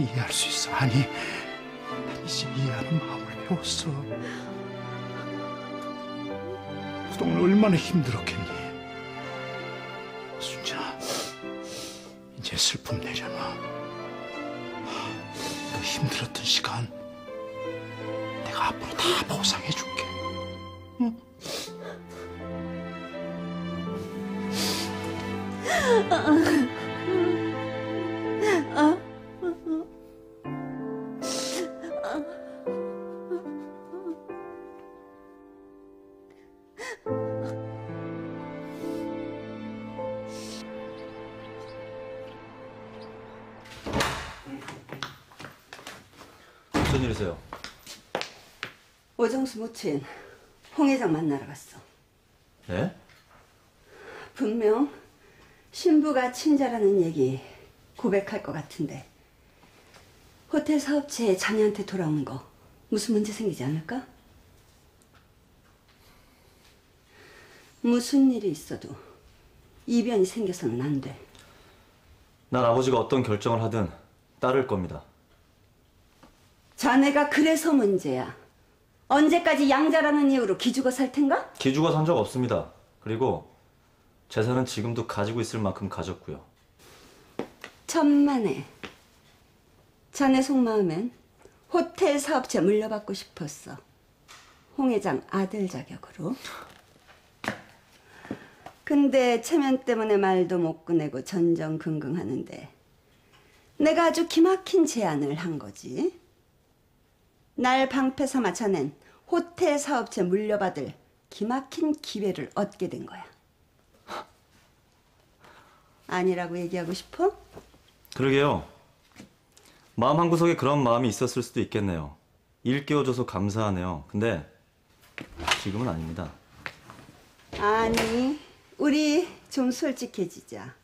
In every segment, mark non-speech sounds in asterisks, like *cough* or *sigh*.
이해할 수 있어. 아니, 난 이제 이해하는 마음을 배웠어. 그동안 얼마나 힘들었겠니? 순자, 이제 슬픔 내려놔. 그 힘들었던 시간 내가 앞으로 다 보상해줄게. 무슨 일이세요? 오정수 모친 홍 회장 만나러 갔어. 네? 분명 신부가 친자라는 얘기 고백할 것 같은데 호텔 사업체에 자네한테 돌아오는 거 무슨 문제 생기지 않을까? 무슨 일이 있어도 이변이 생겨서는 안 돼. 난 아버지가 어떤 결정을 하든 따를 겁니다. 자네가 그래서 문제야. 언제까지 양자라는 이유로 기죽어 살 텐가? 기죽어 산 적 없습니다. 그리고 재산은 지금도 가지고 있을 만큼 가졌고요. 천만에. 자네 속마음엔 호텔 사업체 물려받고 싶었어. 홍 회장 아들 자격으로. 근데 체면 때문에 말도 못 꺼내고 전전긍긍하는데 내가 아주 기막힌 제안을 한 거지. 날 방패 삼아 자넨 호텔 사업체 물려받을 기막힌 기회를 얻게 된 거야. 아니라고 얘기하고 싶어? 그러게요. 마음 한구석에 그런 마음이 있었을 수도 있겠네요. 일 깨워줘서 감사하네요. 근데 지금은 아닙니다. 아니, 우리 좀 솔직해지자.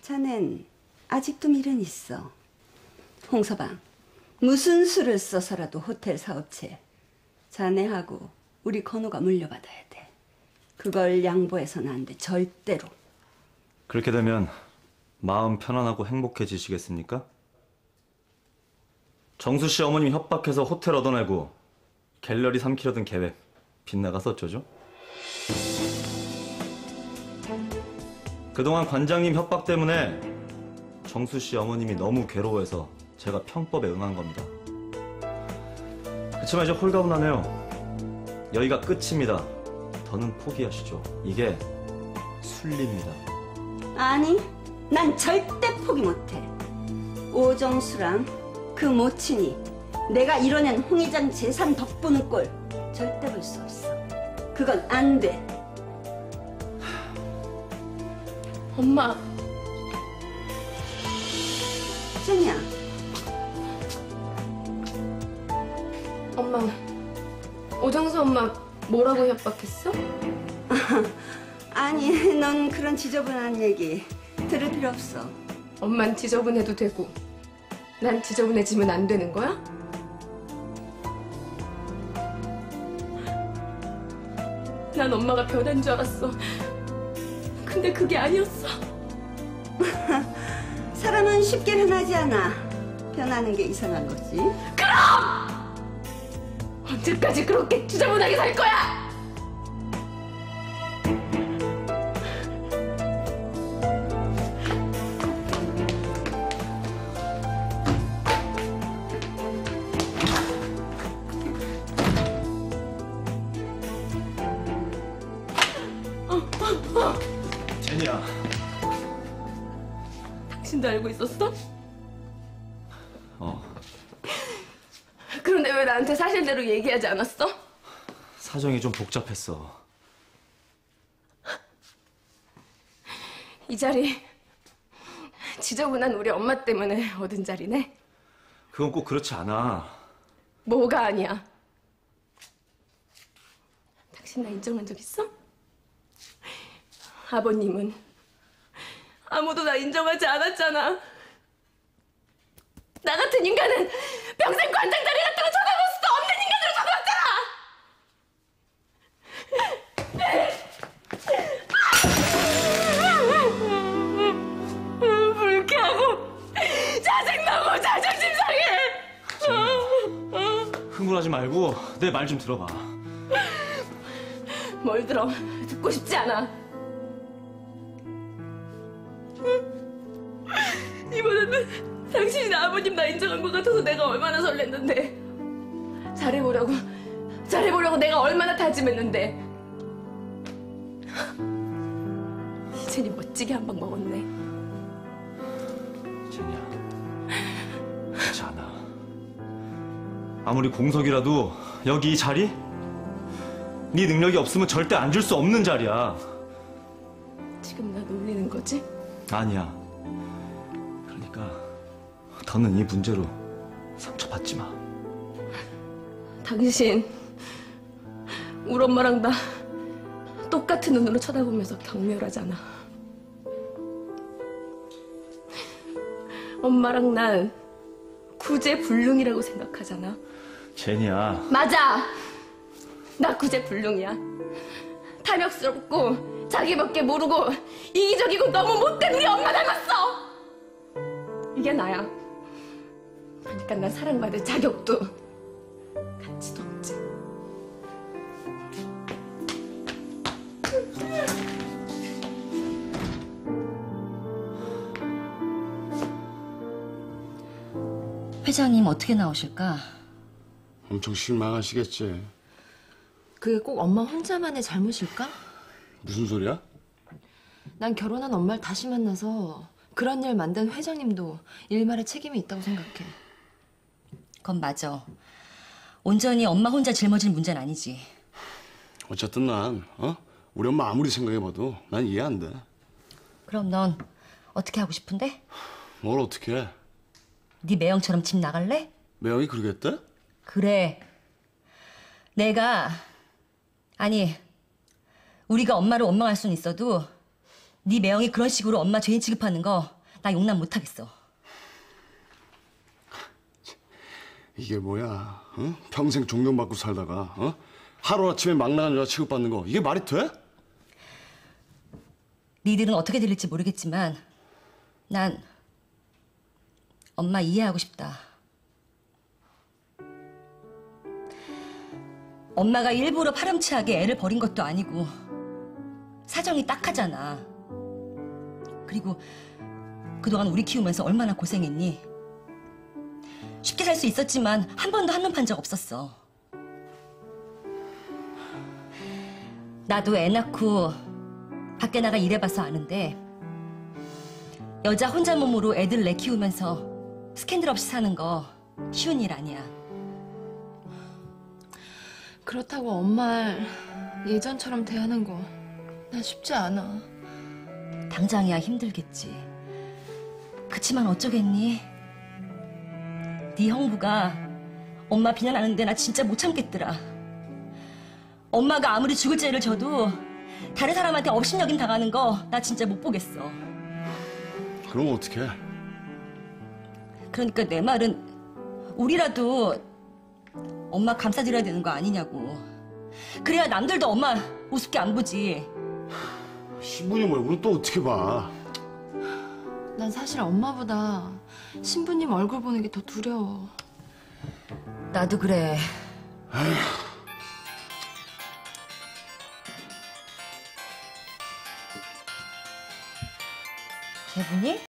자넨 아직도 미련 있어. 홍서방, 무슨 수를 써서라도 호텔 사업체 자네하고 우리 건우가 물려받아야 돼. 그걸 양보해서는 안 돼, 절대로. 그렇게 되면 마음 편안하고 행복해지시겠습니까? 정수 씨 어머님 협박해서 호텔 얻어내고 갤러리 삼키려던 계획 빗나가서 어쩌죠? 그동안 관장님 협박 때문에 정수 씨 어머님이 너무 괴로워해서 제가 편법에 응한 겁니다. 그치만 이제 홀가분하네요. 여기가 끝입니다. 더는 포기하시죠. 이게 순리입니다. 아니, 난 절대 포기 못해. 오정수랑 그 모친이 내가 이뤄낸 홍 회장 재산 덕분을 꼴 절대 볼수 없어. 그건 안 돼. 엄마, 쟤냐? 엄마, 오정수 엄마 뭐라고 협박했어? *laughs* 아니, 넌 그런 지저분한 얘기 들을 필요 없어. 엄만 지저분해도 되고 난 지저분해지면 안 되는 거야? 난 엄마가 변한 줄 알았어. 근데 그게 아니었어. *laughs* 사람은 쉽게 변하지 않아. 변하는 게 이상한 거지. 언제까지 그렇게 지저분하게 살 거야? 당신도 알고 있었어? 어, 그런데 왜 나한테 사실대로 얘기하지 않았어? 사정이 좀 복잡했어. 이 자리 지저분한 우리 엄마 때문에 얻은 자리네. 그건 꼭 그렇지 않아. 뭐가 아니야? 당신 나 인정한 적 있어? 아버님은 아무도 나 인정하지 않았잖아. 나 같은 인간은 평생 관장 자리 같은 거 쳐다볼 수도 없는 인간으로 쳐다봤잖아! 불쾌하고 짜증나고 자존심 상해! 흥분하지 말고 내 말 좀 들어봐. 뭘 들어? 듣고 싶지 않아. 당신이 나 아버님 나 인정한 것 같아서 내가 얼마나 설렜는데. 잘해보려고, 잘해보려고 내가 얼마나 다짐했는데. 이젠이 멋지게 한 방 먹었네. 제니야, 않아. 아무리 공석이라도 여기 이 자리? 네 능력이 없으면 절대 앉을 수 없는 자리야. 지금 나 놀리는 거지? 아니야. 그러니까 더는 이 문제로 상처받지 마. 당신, 우리 엄마랑 나 똑같은 눈으로 쳐다보면서 경멸하잖아. 엄마랑 난 구제불능이라고 생각하잖아. 제니야, 맞아! 나 구제불능이야. 탐욕스럽고 자기밖에 모르고 이기적이고 너무 못된 우리 엄마 닮았어! 이게 나야. 그러니까 난 사랑받을 자격도 가치도 없지. 회장님 어떻게 나오실까? 엄청 실망하시겠지. 그게 꼭 엄마 혼자만의 잘못일까? 무슨 소리야? 난 결혼한 엄마를 다시 만나서 그런 일 만든 회장님도 일말의 책임이 있다고 생각해. 그건 맞아. 온전히 엄마 혼자 짊어질 문제는 아니지. 어쨌든 난 어? 우리 엄마 아무리 생각해봐도 난 이해 안 돼. 그럼 넌 어떻게 하고 싶은데? 뭘 어떻게 해? 네 매형처럼 집 나갈래? 매형이 그러겠대? 그래. 내가 아니 우리가 엄마를 원망할 수는 있어도 네 매형이 그런 식으로 엄마 죄인 취급하는 거 나 용납 못 하겠어. 이게 뭐야? 어? 평생 존경받고 살다가 어? 하루아침에 막 나간 여자 취급받는 거 이게 말이 돼? 니들은 어떻게 들릴지 모르겠지만 난 엄마 이해하고 싶다. 엄마가 일부러 파렴치하게 애를 버린 것도 아니고 사정이 딱하잖아. 그리고 그동안 우리 키우면서 얼마나 고생했니? 쉽게 살 수 있었지만 한 번도 한눈 판 적 없었어. 나도 애 낳고 밖에 나가 일해봐서 아는데 여자 혼자 몸으로 애들 내 키우면서 스캔들 없이 사는 거 쉬운 일 아니야. 그렇다고 엄마를 예전처럼 대하는 거 난 쉽지 않아. 당장이야 힘들겠지. 그치만 어쩌겠니? 네 형부가 엄마 비난하는데 나 진짜 못 참겠더라. 엄마가 아무리 죽을 죄를 져도 다른 사람한테 업신여김 당하는 거 나 진짜 못 보겠어. 그럼 어떻게 해? 그러니까 내 말은 우리라도 엄마 감싸드려야 되는 거 아니냐고. 그래야 남들도 엄마 우습게 안 보지. 신부님 얼굴은 또 어떻게 봐? 난 사실 엄마보다 신부님 얼굴 보는 게 더 두려워. 나도 그래. 제분이?